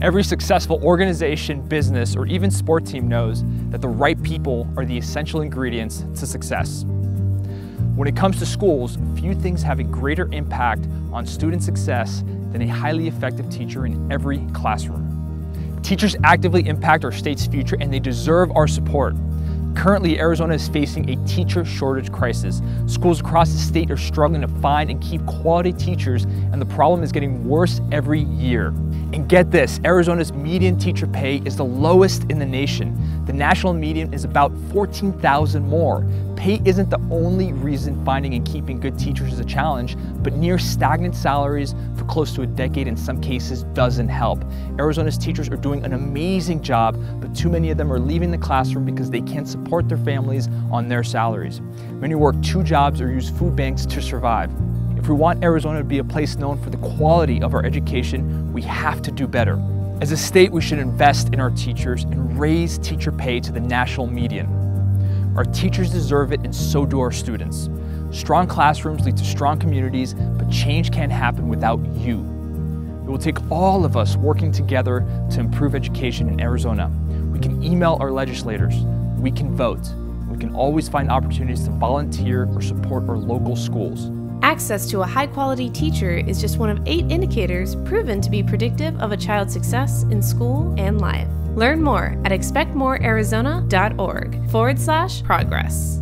Every successful organization, business, or even sport team knows that the right people are the essential ingredients to success. When it comes to schools, few things have a greater impact on student success than a highly effective teacher in every classroom. Teachers actively impact our state's future and they deserve our support. Currently, Arizona is facing a teacher shortage crisis. Schools across the state are struggling to find and keep quality teachers, and the problem is getting worse every year. And get this, Arizona's median teacher pay is the lowest in the nation. The national median is about 14,000 more. Pay isn't the only reason finding and keeping good teachers is a challenge, but near stagnant salaries for close to a decade in some cases doesn't help. Arizona's teachers are doing an amazing job, but too many of them are leaving the classroom because they can't support their families on their salaries. Many work two jobs or use food banks to survive. If we want Arizona to be a place known for the quality of our education, we have to do better. As a state, we should invest in our teachers and raise teacher pay to the national median. Our teachers deserve it and so do our students. Strong classrooms lead to strong communities, but change can't happen without you. It will take all of us working together to improve education in Arizona. We can email our legislators, we can vote, we can always find opportunities to volunteer or support our local schools. Access to a high quality teacher is just one of eight indicators proven to be predictive of a child's success in school and life. Learn more at expectmorearizona.org forward slash progress.